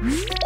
Woohoo!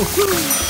Uhul.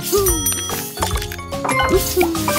呼呼。